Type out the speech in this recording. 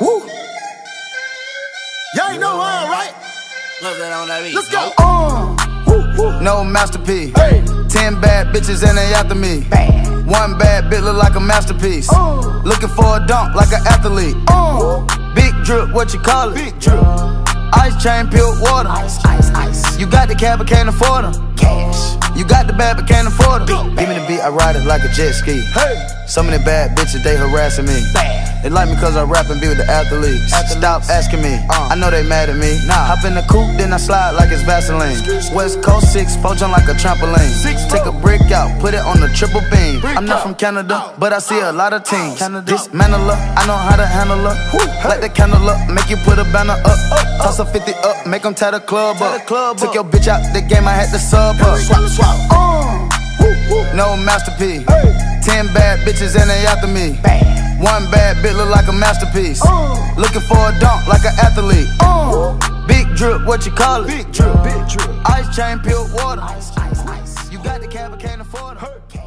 Woo. Y'all ain't know why, right? Love that on that beat. Let's go. Uh. Woo, woo. No masterpiece. Hey. Ten bad bitches and they after me. Bad. One bad bit look like a masterpiece. Uh. Looking for a dunk like an athlete. Uh. Big drip, what you call it? Big drip. Ice chain, pure water. Ice, ice, ice. You got the cab, but can't afford them. Cash. You got the bad, but can't afford them. Big Give me the beat, I ride it like a jet ski. Hey. Some of the bad bitches, they harassing me. Bad. They like me cause I rap and be with the athletes. Athletes. Stop asking me, Uh. I know they mad at me. Nah. Hop in the coupe, then I slide like it's Vaseline. West Coast 6, four jump like a trampoline. Six, Take a brick out, put it on the triple beam. Brick I'm not from Canada, but I see a lot of teams. Canada. Dismantle her, I know how to handle her. Light the candle up, make you put a banner up. Toss a 50 up, make them tie the club Tie up. the club Took up. your bitch out the game, I had to sub up. Swap, swap. Uh. Woo, woo. No masterpiece. Hey. Ten bad bitches and they after me. Bad. One bad bit look like a masterpiece. Uh. Looking for a dunk like an athlete. Uh. Big drip, what you call it? Big drip, big drip. Ice chain, pure water. Ice, ice, ice. You got the cab, but can't afford it.